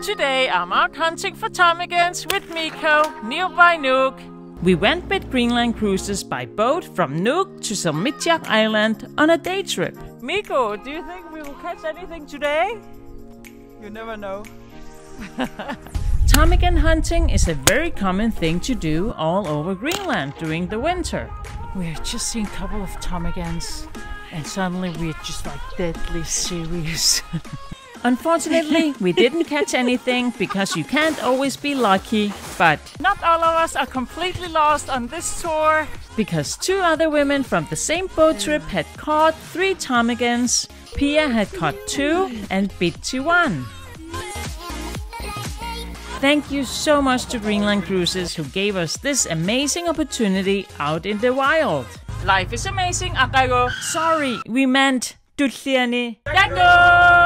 Today I'm out hunting for ptarmigans with Miko, nearby Nuuk. We went with Greenland Cruises by boat from Nuuk to Sermitsiaq Island on a day trip. Miko, do you think we will catch anything today? You never know. Ptarmigan hunting is a very common thing to do all over Greenland during the winter. We had just seen a couple of ptarmigans, and suddenly we're just like deadly serious. Unfortunately, we didn't catch anything because you can't always be lucky, but Not all of us are completely lost on this tour. because two other women from the same boat trip had caught three ptarmigans, Pia had caught two and Bitty one. Thank you so much to Greenland Cruises who gave us this amazing opportunity out in the wild. Life is amazing, Akago. Sorry, we meant Tutliani. Dagos!